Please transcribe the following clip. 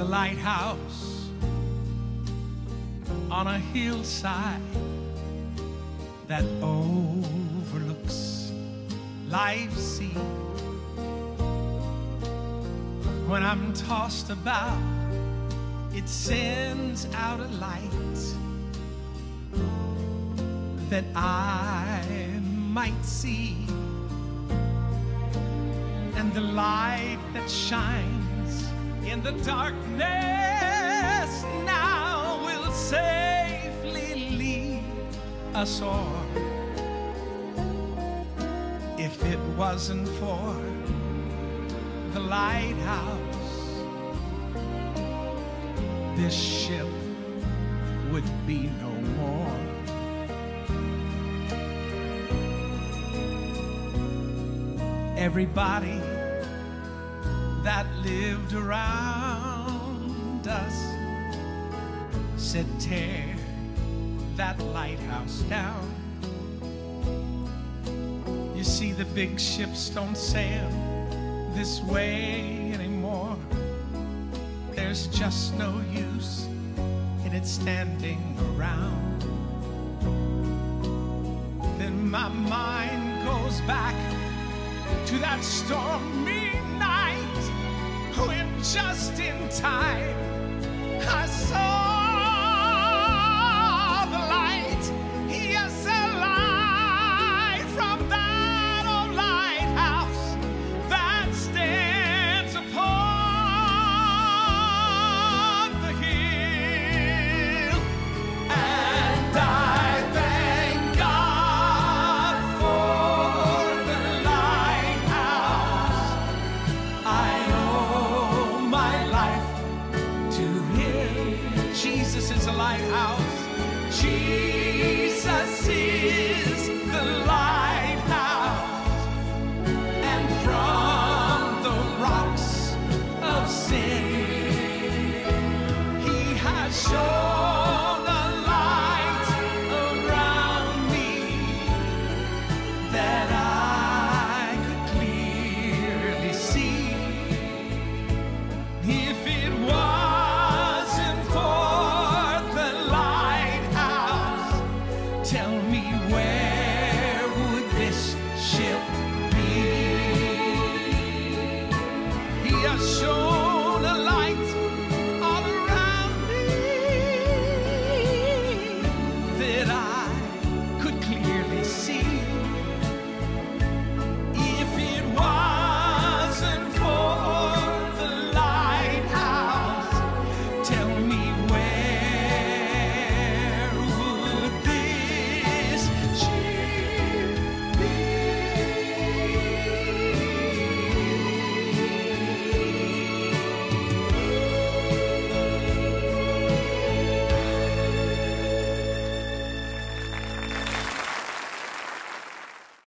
a lighthouse on a hillside that overlooks life's sea. When I'm tossed about, it sends out a light that I might see. And the light that shines the darkness now will safely lead us all. If it wasn't for the lighthouse, this ship would be no more. Everybody that lived around us said, Tear that lighthouse down. You see, the big ships don't sail this way anymore. There's just no use in it standing around. Then my mind goes back to that stormy night when just in time. I saw Jesus is the lighthouse. And from the rocks of sin, he has shown.